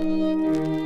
Música